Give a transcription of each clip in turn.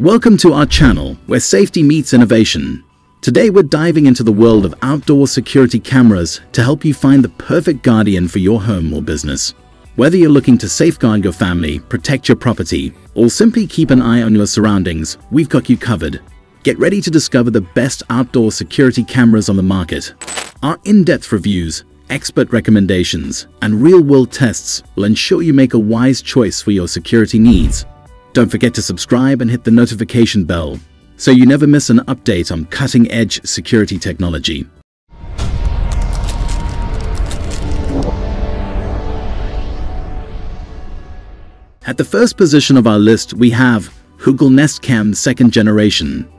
Welcome to our channel, where safety meets innovation. Today we're diving into the world of outdoor security cameras to help you find the perfect guardian for your home or business. Whether you're looking to safeguard your family, protect your property, or simply keep an eye on your surroundings, we've got you covered. Get ready to discover the best outdoor security cameras on the market. Our in-depth reviews, expert recommendations, and real-world tests will ensure you make a wise choice for your security needs. Don't forget to subscribe and hit the notification bell so you never miss an update on cutting-edge security technology. At the first position of our list, we have Google Nest Cam second generation.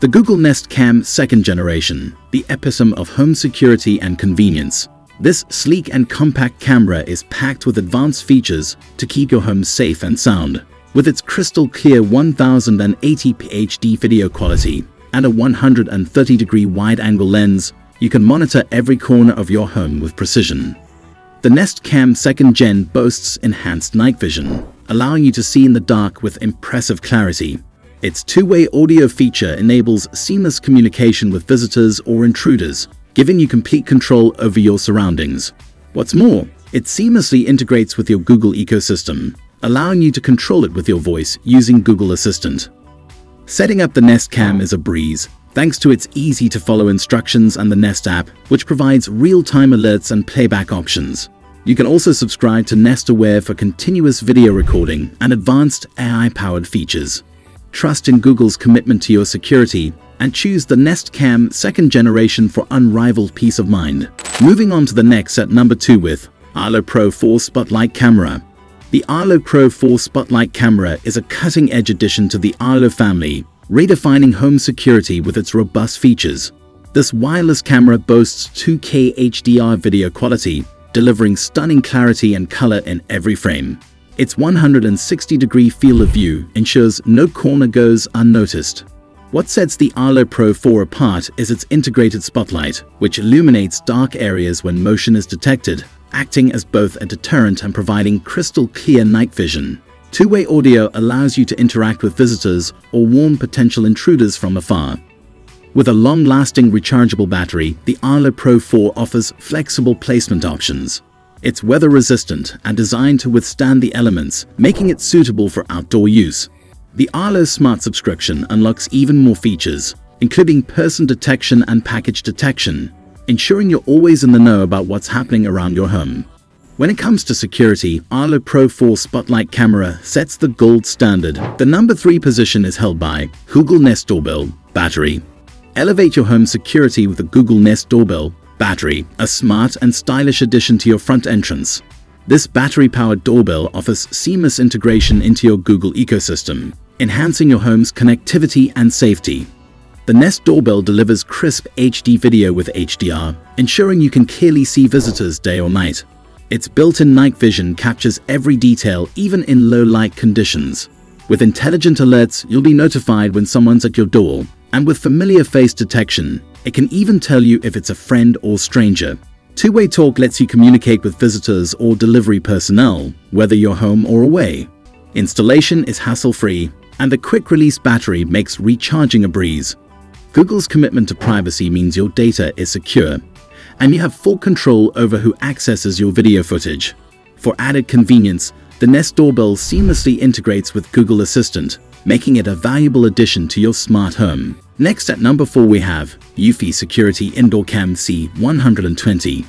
The Google Nest Cam second generation, the epitome of home security and convenience. This sleek and compact camera is packed with advanced features to keep your home safe and sound. With its crystal clear 1080p HD video quality and a 130-degree wide-angle lens, you can monitor every corner of your home with precision. The Nest Cam 2nd Gen boasts enhanced night vision, allowing you to see in the dark with impressive clarity. Its two-way audio feature enables seamless communication with visitors or intruders, giving you complete control over your surroundings. What's more, it seamlessly integrates with your Google ecosystem, allowing you to control it with your voice using Google Assistant. Setting up the Nest Cam is a breeze, thanks to its easy-to-follow instructions and the Nest app, which provides real-time alerts and playback options. You can also subscribe to Nest Aware for continuous video recording and advanced AI-powered features. Trust in Google's commitment to your security and choose the Nest Cam second generation for unrivaled peace of mind. Moving on to the next at number 2 with Arlo Pro 4 Spotlight Camera. The Arlo Pro 4 Spotlight camera is a cutting-edge addition to the Arlo family, redefining home security with its robust features. This wireless camera boasts 2K HDR video quality, delivering stunning clarity and color in every frame. Its 160-degree field of view ensures no corner goes unnoticed. What sets the Arlo Pro 4 apart is its integrated spotlight, which illuminates dark areas when motion is detected, acting as both a deterrent and providing crystal clear night vision. Two-way audio allows you to interact with visitors or warn potential intruders from afar. With a long-lasting rechargeable battery, the Arlo Pro 4 offers flexible placement options. It's weather-resistant and designed to withstand the elements, making it suitable for outdoor use. The Arlo Smart subscription unlocks even more features, including person detection and package detection, ensuring you're always in the know about what's happening around your home. When it comes to security, Arlo Pro 4 Spotlight camera sets the gold standard. The number 3 position is held by Google Nest Doorbell Battery. Elevate your home security with the Google Nest Doorbell Battery, a smart and stylish addition to your front entrance. This battery-powered doorbell offers seamless integration into your Google ecosystem, enhancing your home's connectivity and safety. The Nest Doorbell delivers crisp HD video with HDR, ensuring you can clearly see visitors day or night. Its built-in night vision captures every detail even in low-light conditions. With intelligent alerts, you'll be notified when someone's at your door, and with familiar face detection, it can even tell you if it's a friend or stranger. Two-way talk lets you communicate with visitors or delivery personnel, whether you're home or away. Installation is hassle-free, and the quick-release battery makes recharging a breeze. Google's commitment to privacy means your data is secure, and you have full control over who accesses your video footage. For added convenience, the Nest Doorbell seamlessly integrates with Google Assistant, making it a valuable addition to your smart home. Next at number 4 we have Eufy Security Indoor Cam C120.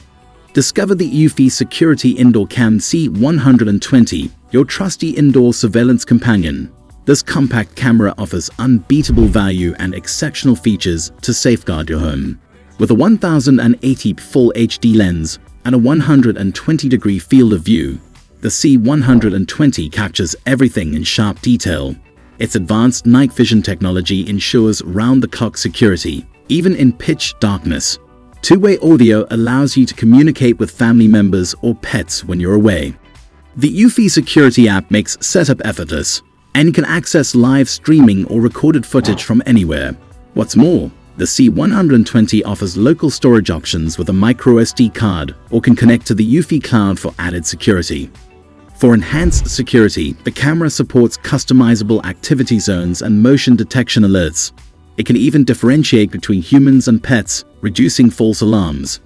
Discover the Eufy Security Indoor Cam C120, your trusty indoor surveillance companion. This compact camera offers unbeatable value and exceptional features to safeguard your home. With a 1080 Full HD lens and a 120-degree field of view, the C120 captures everything in sharp detail. Its advanced night vision technology ensures round-the-clock security, even in pitch darkness. Two-way audio allows you to communicate with family members or pets when you're away. The Eufy security app makes setup effortless, and can access live streaming or recorded footage from anywhere. What's more, the C120 offers local storage options with a microSD card or can connect to the Eufy cloud for added security. For enhanced security, the camera supports customizable activity zones and motion detection alerts. It can even differentiate between humans and pets, reducing false alarms.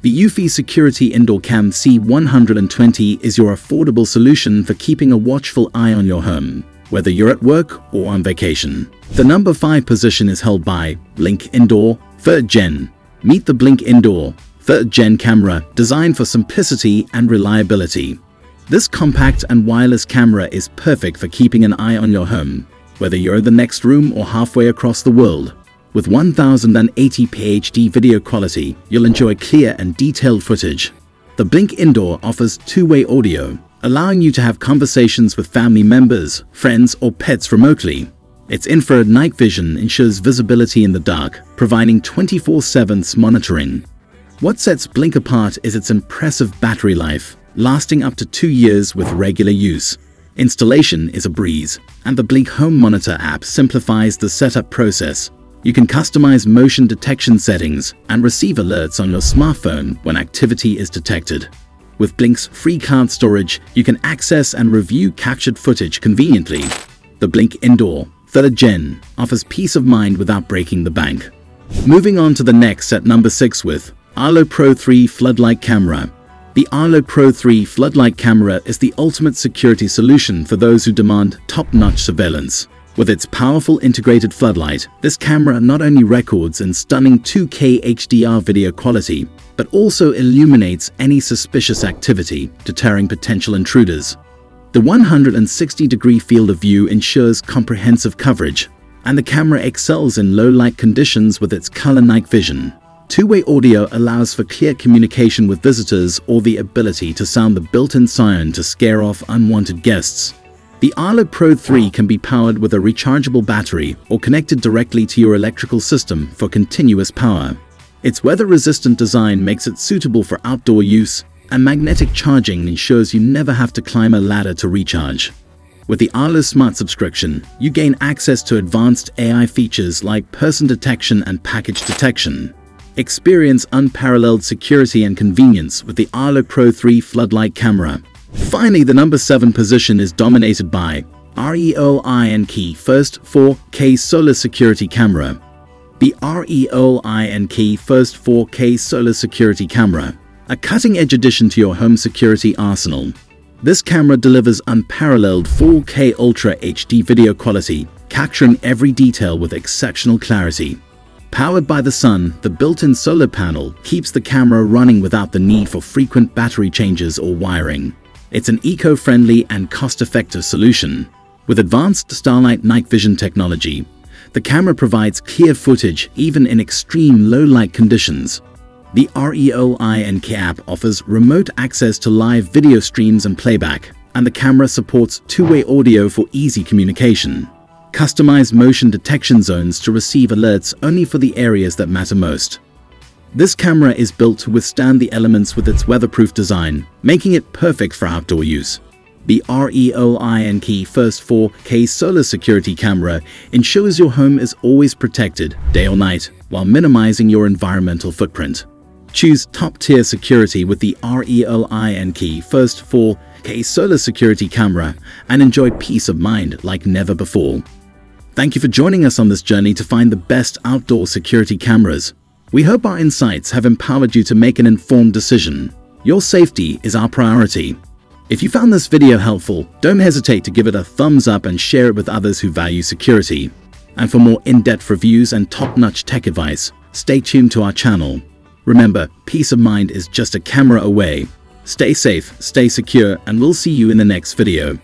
The Eufy Security Indoor Cam C120 is your affordable solution for keeping a watchful eye on your home, whether you're at work or on vacation. The number 5 position is held by Blink Indoor 3rd Gen. Meet the Blink Indoor 3rd Gen camera designed for simplicity and reliability. This compact and wireless camera is perfect for keeping an eye on your home, whether you're in the next room or halfway across the world. With 1080p HD video quality, you'll enjoy clear and detailed footage. The Blink Indoor offers two-way audio, allowing you to have conversations with family members, friends, or pets remotely. Its infrared night vision ensures visibility in the dark, providing 24-7 monitoring. What sets Blink apart is its impressive battery life, lasting up to two years with regular use. Installation is a breeze, and the Blink Home Monitor app simplifies the setup process. You can customize motion detection settings and receive alerts on your smartphone when activity is detected. With Blink's free card storage, you can access and review captured footage conveniently. The Blink Indoor 3rd Gen offers peace of mind without breaking the bank. Moving on to the next at number 6 with Arlo Pro 3 Floodlight Camera. The Arlo Pro 3 floodlight camera is the ultimate security solution for those who demand top-notch surveillance. With its powerful integrated floodlight, this camera not only records in stunning 2K HDR video quality, but also illuminates any suspicious activity, deterring potential intruders. The 160-degree field of view ensures comprehensive coverage, and the camera excels in low-light conditions with its color night vision. Two-way audio allows for clear communication with visitors or the ability to sound the built-in siren to scare off unwanted guests. The Arlo Pro 3 can be powered with a rechargeable battery or connected directly to your electrical system for continuous power. Its weather-resistant design makes it suitable for outdoor use, and magnetic charging ensures you never have to climb a ladder to recharge. With the Arlo Smart subscription, you gain access to advanced AI features like person detection and package detection. Experience unparalleled security and convenience with the Arlo Pro 3 floodlight camera. Finally, the number 7 position is dominated by Reolink First 4K Solar Security Camera. The Reolink First 4K Solar Security Camera, a cutting-edge addition to your home security arsenal. This camera delivers unparalleled 4K Ultra HD video quality, capturing every detail with exceptional clarity. Powered by the sun, the built-in solar panel keeps the camera running without the need for frequent battery changes or wiring. It's an eco-friendly and cost-effective solution. With advanced Starlight night vision technology, the camera provides clear footage even in extreme low-light conditions. The Reolink app offers remote access to live video streams and playback, and the camera supports two-way audio for easy communication. Customize motion detection zones to receive alerts only for the areas that matter most. This camera is built to withstand the elements with its weatherproof design, making it perfect for outdoor use. The Reolink First 4K Solar Security Camera ensures your home is always protected, day or night, while minimizing your environmental footprint. Choose top-tier security with the Reolink First 4K Solar Security Camera and enjoy peace of mind like never before. Thank you for joining us on this journey to find the best outdoor security cameras. We hope our insights have empowered you to make an informed decision. Your safety is our priority. If you found this video helpful, don't hesitate to give it a thumbs up and share it with others who value security. And for more in-depth reviews and top-notch tech advice, stay tuned to our channel. Remember, peace of mind is just a camera away. Stay safe, stay secure, and we'll see you in the next video.